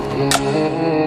Mm-hmm.